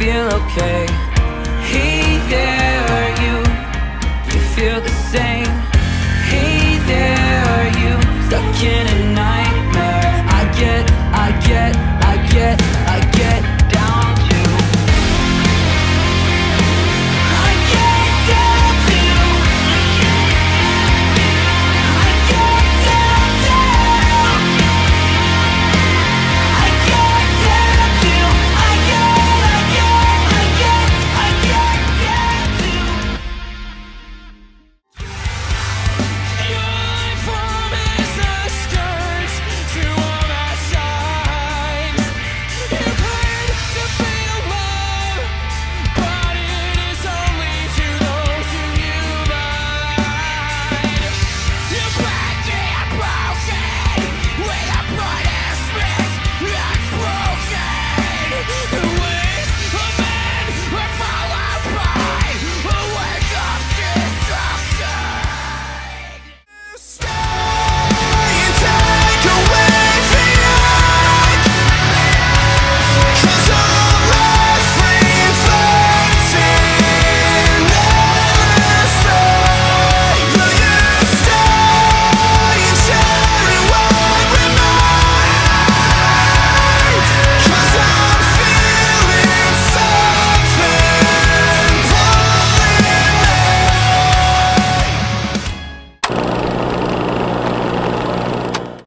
Feel okay Hey there, are you, do you feel the same?